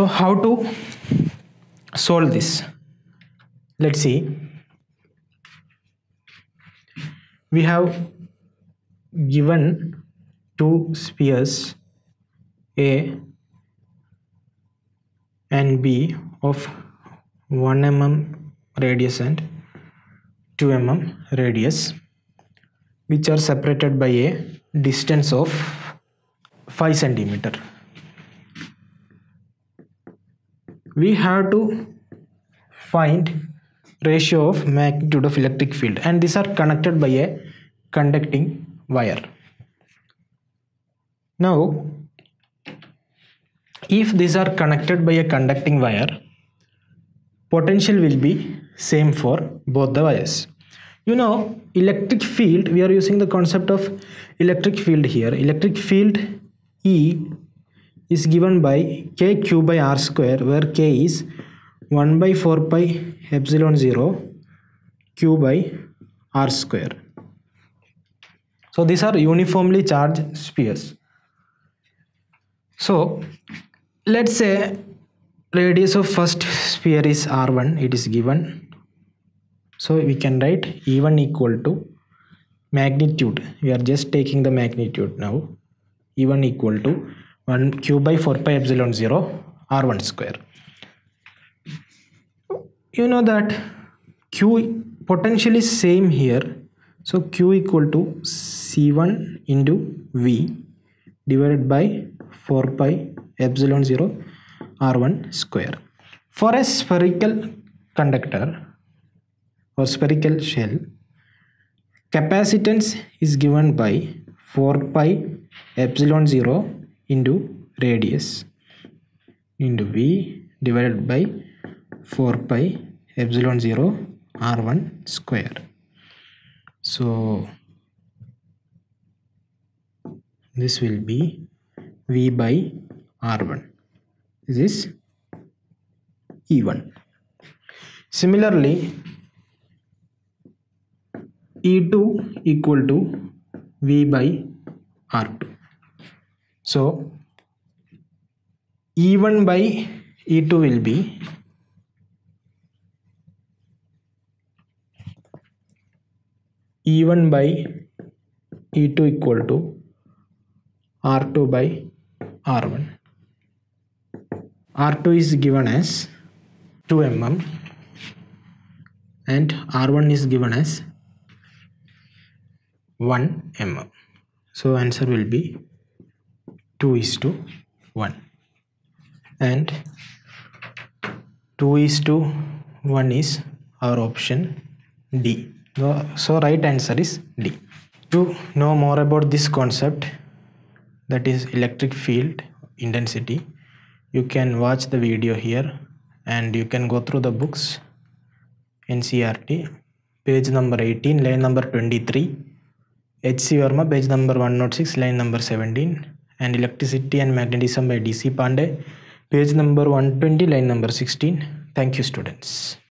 so how to solve this? Let's see. We have given two spheres a and b of 1 mm radius and 2 mm radius which are separated by a distance of 5 centimeter we have to find ratio of magnitude of electric field. And these are connected by a conducting wire. Now if these are connected by a conducting wire potential will be same for both the wires. You know electric field we are using the concept of electric field here. Electric field e is given by k q by r square where k is 1 by 4 pi epsilon 0 q by r square. So these are uniformly charged spheres. So let's say radius of first sphere is r1 it is given. So we can write e1 equal to magnitude. We are just taking the magnitude now. e1 equal to 1 q by 4 pi epsilon 0 r1 square. You know that q potential is same here. So q equal to c1 into v divided by 4 pi epsilon 0 r1 square. For a spherical conductor or spherical shell capacitance is given by 4 pi epsilon 0 into radius into v divided by 4 pi epsilon 0 r1 square. So this will be v by r1 this is e1 similarly e2 equal to v by r2 so e1 by e2 will be e1 by e2 equal to r2 by r1 r2 is given as 2 mm and r1 is given as 1 mm so answer will be 2 is to 1 and 2 is to 1 is our option D. So, right answer is D. To know more about this concept that is electric field intensity you can watch the video here and you can go through the books. NCERT page number 18 line number 23 H.C. Verma page number 106 line number 17 and electricity and magnetism by D.C. Pandey page number 120 line number 16 thank you students